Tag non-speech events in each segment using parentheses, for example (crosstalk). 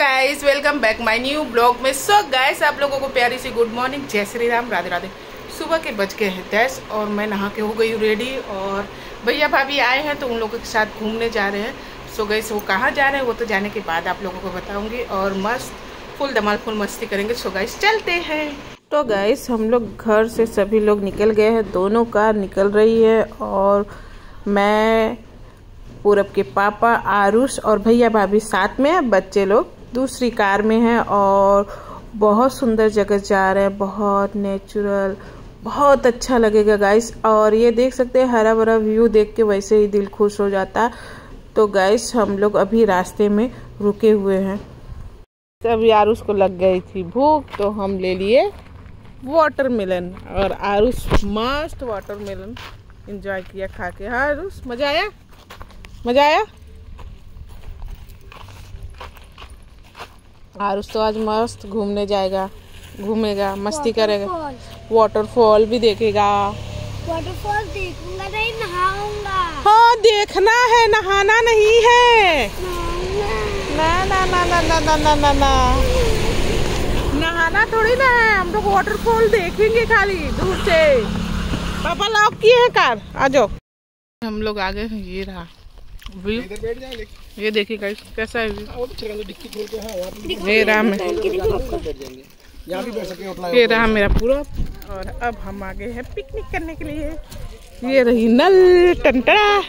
Guys welcome back my new blog में। So so guys आप लोगों को प्यारी सी गुड मॉर्निंग जय श्री राम, राधे राधे। सुबह के बज गए हैं दस और मैं नहा के हो गई हूँ रेडी और भैया भाभी आए हैं तो उन लोगों के साथ घूमने जा रहे हैं। सो गैस वो कहाँ जा रहे हैं वो तो जाने के बाद आप लोगों को बताऊँगी और मस्त, फुल धमाल, फुल मस्ती करेंगे। सो so गाइस चलते हैं। तो गाइस हम लोग घर से सभी लोग निकल गए हैं। दोनों कार निकल रही है और मैं, पूरब के पापा, आरुष और भैया भाभी साथ में बच्चे लोग। दूसरी कार में है और बहुत सुंदर जगह जा रहे हैं, बहुत नेचुरल बहुत अच्छा लगेगा गाइस और ये देख सकते हैं हरा भरा व्यू देख के वैसे ही दिल खुश हो जाता। तो गाइस हम लोग अभी रास्ते में रुके हुए हैं। अभी आरुष को लग गई थी भूख तो हम ले लिए वाटरमेलन और आरुष मस्त वाटरमेलन एंजॉय किया खा के। हाँ आरुष मज़ा आया? मज़ा आया? आरुष तो आज मस्त घूमने जाएगा घूमेगा मस्ती करेगा। वाटरफॉल भी देखेगा। वाटरफॉल देखूँगा नहीं नहाऊँगा। हाँ देखना है नहाना नहीं है। ना ना ना ना ना ना ना ना ना। नहाना थोड़ी ना है हम लोग वाटरफॉल देखेंगे खाली दूर से। पापा लॉक किए हैं कार? आ जाओ। हम लोग आ गए ये रहा। व्यू। ये देखिए गाइस कैसा है ये राम ये रहा मेरा पूरा। और अब हम आ गए हैं पिकनिक करने के लिए। ये रही नल टंटड़ा (laughs)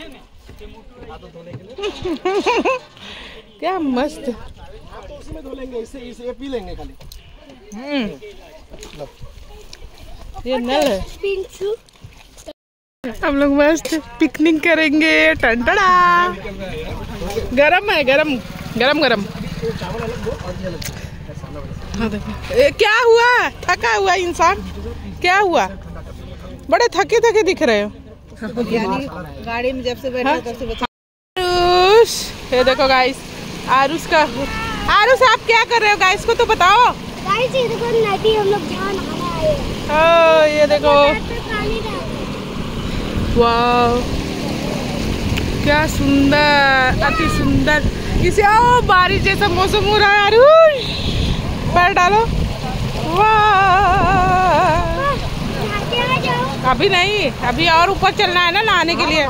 क्या मस्त। इसे इसे पी लेंगे खाली। हम्म। ये नल है। हम लोग मस्त पिकनिक करेंगे। टंटड़ा गरम है गरम गरम गरम। हाँ देखो। ए, क्या हुआ? थका हुआ इंसान? क्या हुआ? बड़े थके थके दिख रहे हो। गाड़ी में जब से बैठा तब से आरुष ये देखो गाइस आरुष का आरुष आप क्या कर रहे हो गाइस को तो बताओ। गाइस ये देखो नदी हम लोग जहाँ नहाना आए हैं। ओ, ये देखो। वाह, क्या सुंदर, अति सुंदर। इसे, ओ, बारिश जैसा मौसम हो रहा है आरुष पैर डालो। वाह। अभी नहीं, अभी और ऊपर चलना है ना नहाने के लिए।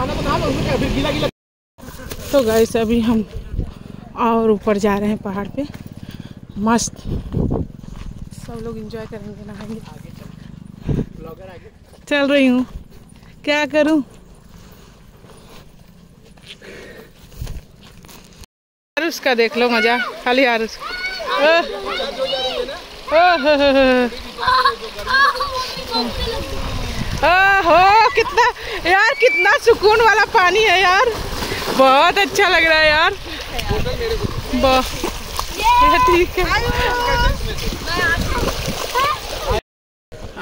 तो गाइस अभी हम और ऊपर जा रहे हैं पहाड़ पे। मस्त। सब लोग एंजॉय करेंगे, नहाएँगे। चल रही हूँ। क्या करूँ? आरुष का देख लो मज़ा खाली आरुष। हो, कितना यार कितना सुकून वाला पानी है यार। बहुत अच्छा लग रहा है यार। ठीक है।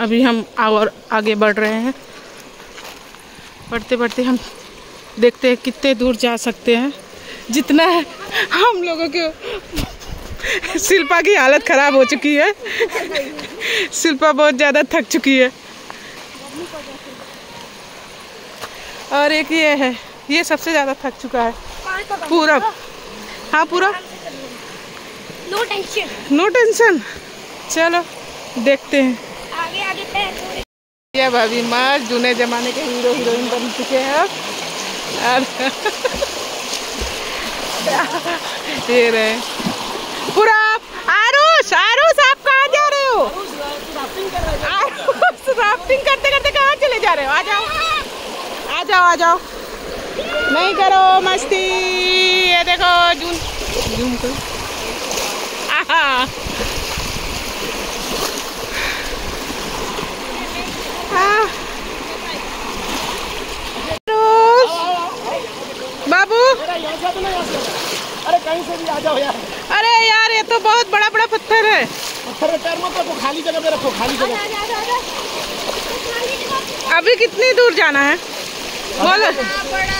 अभी हम और आगे बढ़ रहे हैं। बढ़ते बढ़ते हम देखते हैं कितने दूर जा सकते हैं। जितना है हम लोगों के शिल्पा की हालत खराब हो चुकी है। शिल्पा बहुत ज़्यादा थक चुकी है। और एक ये है ये सबसे ज़्यादा थक चुका है। पूरा। हाँ पूरा? नो टेंशन नो टेंशन चलो देखते हैं। आगे आगे थोड़े भाभी मस्त जूने जमाने के हीरो, हीरोइन बन चुके हैं अब। और (laughs) ये रहे। पूरा आरुष आरुष, आप कहाँ जा रहे हो? आरुष राफ्टिंग करते करते कहाँ चले जा रहे हो? आ जाओ। आ जाओ आ जाओ। नहीं करो, मस्ती। ये देखो, जून जूम करो आहा हाँ। आरुष, बाबू यहाँ से तो नहीं आ सकते अरे कहीं से भी आ जाओ यार अरे यार ये तो बहुत बड़ा बड़ा पत्थर है। पत्थर में पैर मत रखो खाली जगह पे रखो खाली जगह। अभी कितनी दूर जाना है? बोलो। बड़ा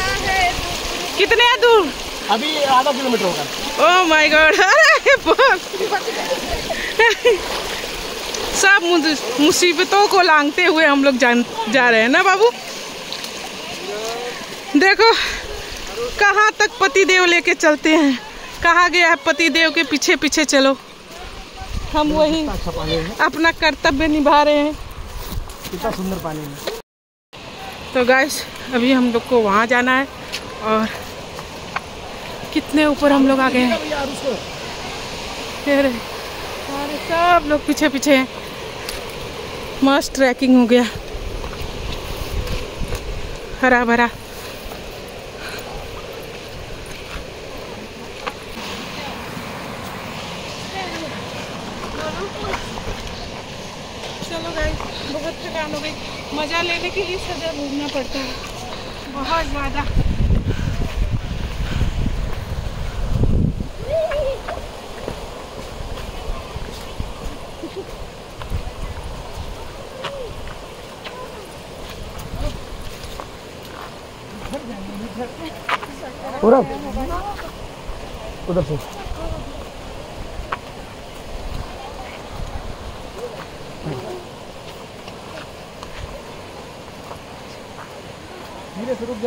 है दूर? अभी आधा किलोमीटर होगा। ओह माय गॉड अरे बहुत। सब मुसीबतों को लांगते हुए हम लोग जान जा रहे हैं ना बाबू? देखो कहाँ तक पति देव लेके चलते हैं? कहा गया है पति देव के पीछे पीछे चलो। हम वही अच्छा अपना कर्तव्य निभा रहे हैं। कितना सुंदर पानी है। तो गाइस अभी हम लोग को वहाँ जाना है और कितने ऊपर हम लोग आ गए हैं। फिर सब लोग पीछे पीछे हैं। मस्त ट्रैकिंग हो गया। हरा भरा चलो गाइस बहुत थकान हो गई मज़ा लेने के लिए सजा घूमना पड़ता है। बहुत ज़्यादा। उधर से।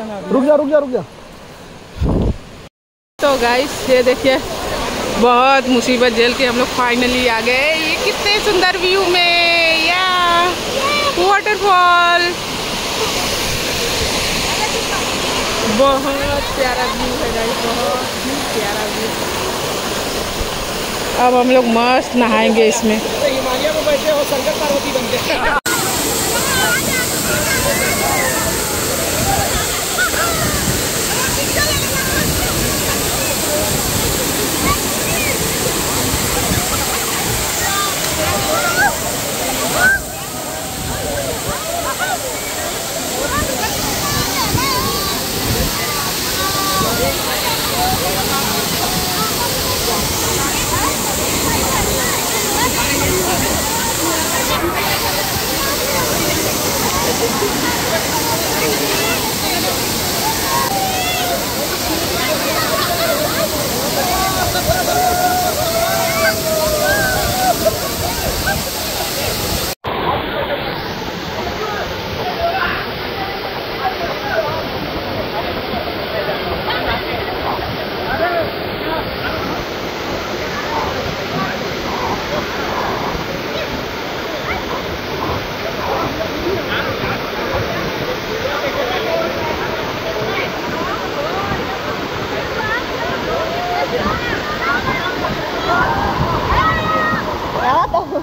जाना रुक जा रुक जा रुक जा। तो गाइस ये देखिए बहुत मुसीबत झेल के हम लोग फाइनली आ गए। ये कितने सुंदर व्यू में। या वाटरफॉल बहुत प्यारा व्यू है गाइस बहुत ही प्यारा व्यू अब हम लोग मस्त नहाएँगे इसमें। हिमालय में बैठे हो शंकर पार्वती बनते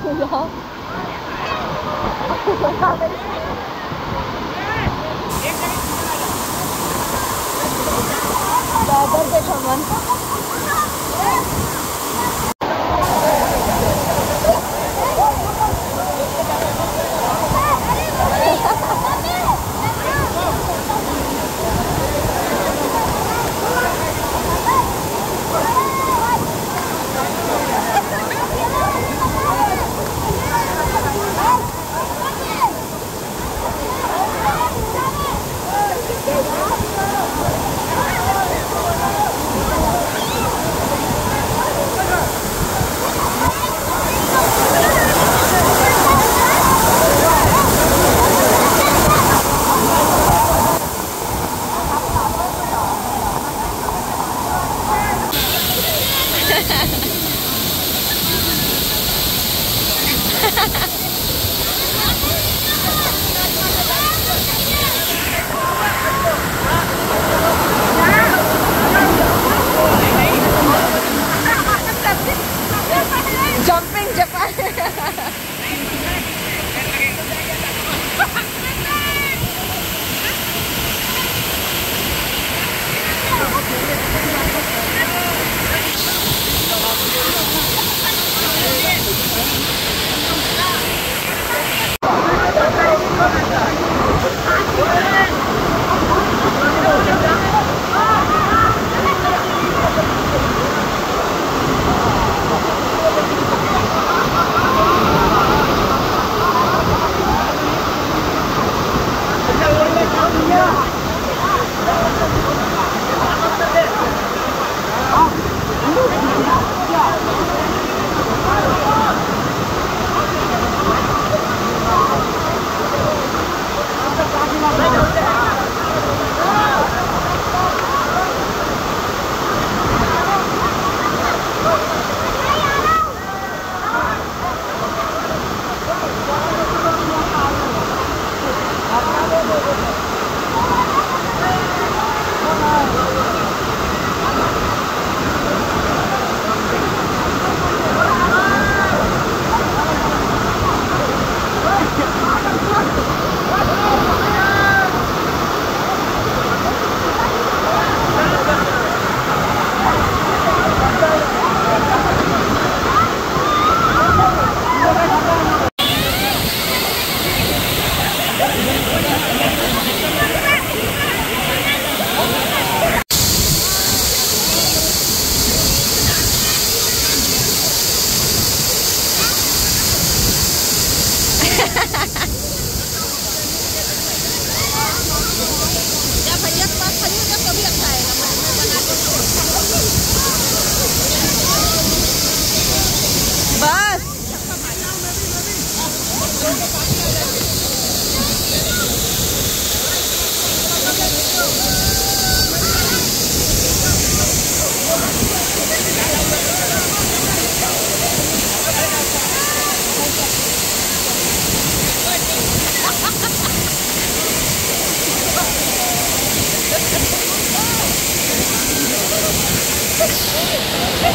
我说好的好的好的好的好的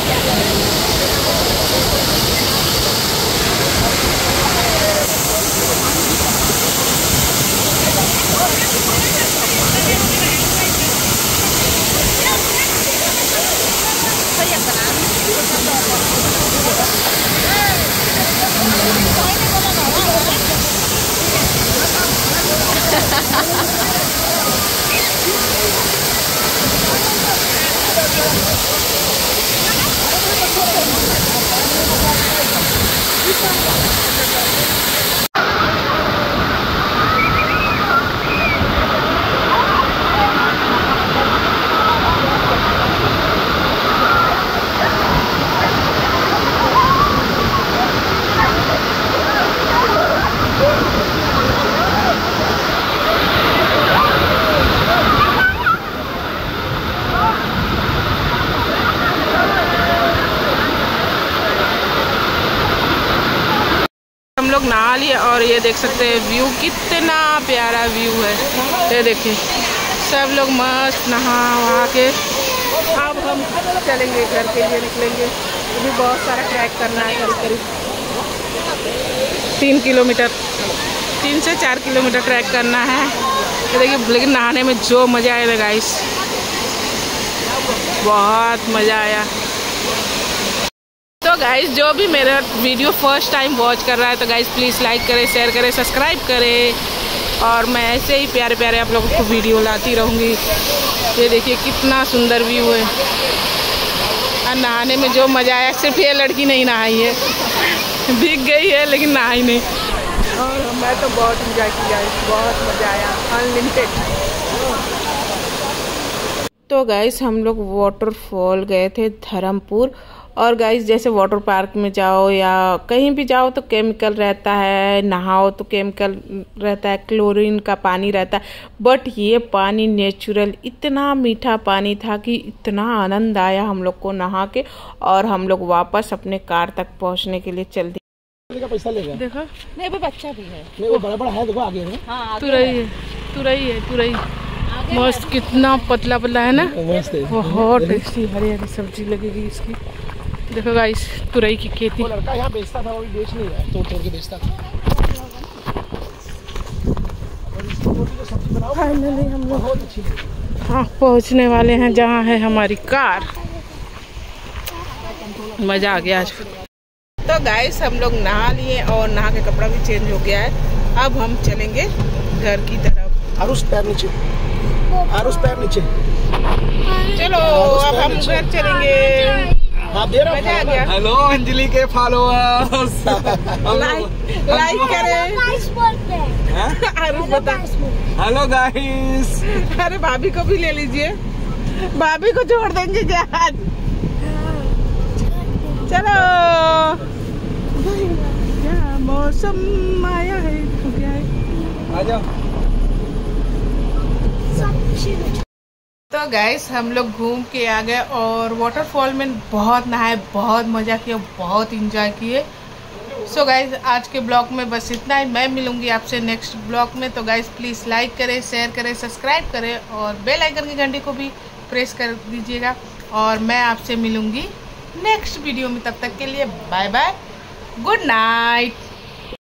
Yeah. लोग नहा लिए और ये देख सकते हैं व्यू कितना प्यारा व्यू है। ये देखिए, सब लोग मस्त नहा वहा के। अब हम चलेंगे घर के लिए, निकलेंगे। अभी बहुत सारा ट्रैक करना है करीब करीब। तीन किलोमीटर, तीन से चार किलोमीटर ट्रैक करना है। ये देखिए, लेकिन नहाने में जो मज़ा आएगा गाइस बहुत मज़ा आया। गाइस जो भी मेरा वीडियो फ़र्स्ट टाइम वॉच कर रहा है तो गाइस प्लीज़ लाइक करें शेयर करें सब्सक्राइब करें। और मैं ऐसे ही प्यारे प्यारे आप लोगों को वीडियो लाती रहूँगी। ये देखिए कितना सुंदर व्यू है। और नहाने में जो मज़ा आया सिर्फ़ ये लड़की नहीं नहाई है। भीग गई है लेकिन नहाई नहीं। और मैं तो बहुत इंजॉय किया बहुत मज़ा आया। अनलिमिटेड तो गाइस हम लोग वाटरफॉल गए थे धर्मपुर। और गाइस जैसे वाटर पार्क में जाओ या कहीं भी जाओ तो केमिकल रहता है नहाओ तो केमिकल रहता है क्लोरीन का पानी रहता है। बट ये पानी नेचुरल इतना मीठा पानी था कि इतना आनंद आया हम लोग को नहा के और हम लोग वापस अपने कार तक पहुँचने के लिए चल दिए पैसा लेगा देखो। नहीं वो बच्चा भी है। नहीं वो बड़ा बड़ा है देखो आगे है। हाँ तुरई है। तुरई है तुरई। मस्त कितना पतला पतला है। ना बहुत टेस्टी हरी हरी सब्ज़ी लगेगी इसकी। देखो गाइस तुरई की खेती। वो लड़का यहाँ बेचता था वो भी बेच नहीं रहा है तोड़ तोड़ के बेचता था। और इसकी रोटी जो सब्ज़ी बनाओ। फाइनली हम लोग बहुत अच्छी हाँ पहुँचने वाले हैं जहाँ है हमारी कार। मज़ा आ गया आज। तो गाइस हम लोग नहा लिए और नहा के कपड़ा भी चेंज हो गया है। अब हम चलेंगे घर की तरफ़। आरुष पैर नीचे। आरुष पैर नीचे। चलो अब हम घर चलेंगे। हेलो अंजलि के फॉलोअर्स लाइक लाइक करें। हैं। (laughs) हेलो गाइस अरे भाभी को भी ले लीजिए। भाभी को छोड़ देंगे जहाज़ चलो। क्या मौसम आया क्या है? आ जाओ। तो हम लोग घूम के आ गए और वाटरफॉल में बहुत नहाए, बहुत मज़ा किया, बहुत इंजॉय किए। सो गाइज़ आज के ब्लॉग में बस इतना ही। मैं मिलूँगी आपसे नेक्स्ट ब्लॉग में। तो गाइज़ प्लीज़ लाइक करें शेयर करें सब्सक्राइब करें और बेल आइकन की घंटी को भी प्रेस कर दीजिएगा। और मैं आपसे मिलूँगी नेक्स्ट वीडियो में। तब तक के लिए बाय बाय गुड नाइट